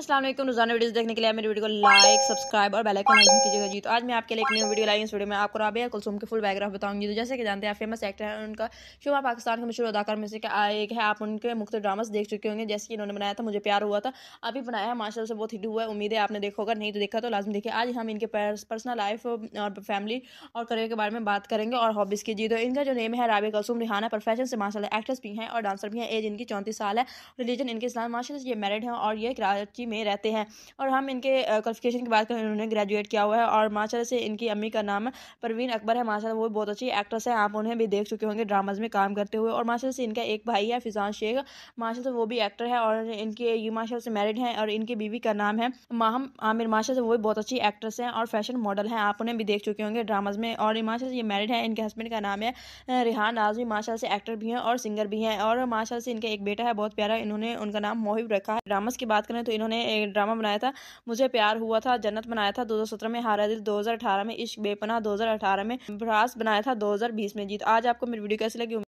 असलम रोज़ाना वीडियोस देखने के लिए मेरी वीडियो को लाइक सब्सक्राइब और बेल आइकन लाजमी कीजिएगा जी। तो आज मैं आपके लिए एक न्यू वीडियो लाई इस वीडियो में आपको राबिया कुलसुम के फुल बैकग्राउंड बताऊँगी तो जैसे कि जानते हैं फ़ेमस एक्टर हैं, उनका शुमा पाकिस्तान के मशहूर अदाकार में से एक है, आप उनके मुख्त ड्रामास देख चुके होंगे, जैसे कि इन्होंने बनाया था, मुझे प्यार हुआ था, अभी बनाया है माशा से बहुत हिट हुआ है, उम्मीद है आपने देखा होगा, नहीं तो देखा तो लाजमी देखिए। आज हम इनके पर्सनल लाइफ और फैमिली और करियर के बारे में बात करेंगे और हॉबीज़ की जी। तो इनका जो नेम है, राबिया कुलसुम, रिहाना प्रोफेशन से माशा एक्ट्रेस भी हैं और डांसर भी हैं। एज इनकी चौंतीस साल है रिलीजन इनके इस्लाम माशा ये मैरिड हैं और ये कराची में रहते हैं। और हम इनके क्वालिफिकेशन की बात करें इन्होंने ग्रेजुएट किया हुआ है और माशा से इनकी अम्मी का नाम परवीन अकबर है। माशा वो बहुत अच्छी एक्ट्रेस है। आप उन्हें भी देख चुके होंगे ड्रामाज में काम करते हुए। और माशा से इनका एक भाई है, फिजान शेख। माशा से वो भी एक्टर है और इनके, ये माशा से मैरिड हैं और इनकी बीवी का नाम है माहम आमिर। माशा से वो भी बहुत अच्छी एक्ट्रेस हैं और फ़ैशन मॉडल हैं। आप उन्हें भी देख चुके होंगे ड्रामाज में। और माशा से ये मैरिड है। इनके हस्बैंड का नाम है रिहान आजमी माशा से एक्टर भी हैं और सिंगर भी हैं। और माशा से इनका एक बेटा है, बहुत प्यारा। इन्होंने, उनका नाम मोहिब रखा है। ड्रामाज की बात करें तो इन्होंने एक ड्रामा बनाया था, मुझे प्यार हुआ था, जन्नत बनाया था 2017 में हारा दिल 2018 में इश्क बेपना 2018 में भ्रास बनाया था 2020 में जीत। आज आपको मेरी वीडियो कैसी लगी?